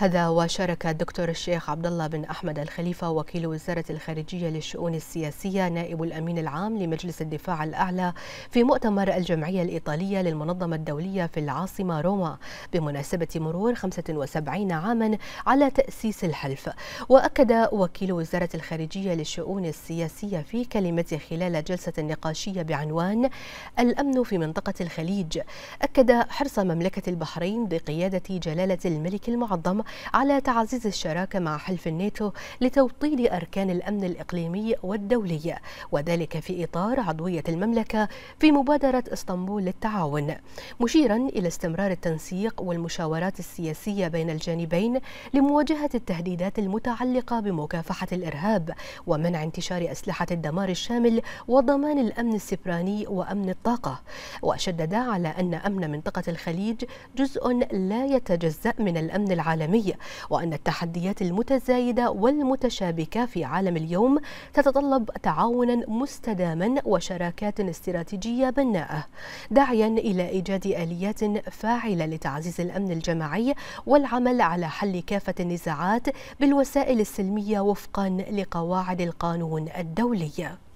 هذا وشارك الدكتور الشيخ عبد الله بن أحمد الخليفة وكيل وزارة الخارجية للشؤون السياسية نائب الأمين العام لمجلس الدفاع الأعلى في مؤتمر الجمعية الإيطالية للمنظمة الدولية في العاصمة روما بمناسبة مرور 75 عاما على تأسيس الحلف. وأكد وكيل وزارة الخارجية للشؤون السياسية في كلمته خلال جلسة نقاشية بعنوان الأمن في منطقة الخليج أكد حرص مملكة البحرين بقيادة جلالة الملك المعظم على تعزيز الشراكة مع حلف الناتو لتوطيد أركان الأمن الإقليمي والدولي وذلك في إطار عضوية المملكة في مبادرة إسطنبول للتعاون. مشيرا إلى استمرار التنسيق والمشاورات السياسية بين الجانبين لمواجهة التهديدات المتعلقة بمكافحة الإرهاب ومنع انتشار أسلحة الدمار الشامل وضمان الأمن السبراني وأمن الطاقة. وشدد على أن أمن منطقة الخليج جزء لا يتجزأ من الأمن العالمي. العالمي وأن التحديات المتزايدة والمتشابكة في عالم اليوم تتطلب تعاونا مستداما وشراكات استراتيجية بناءة داعيا إلى إيجاد آليات فاعلة لتعزيز الأمن الجماعي والعمل على حل كافة النزاعات بالوسائل السلمية وفقا لقواعد القانون الدولي.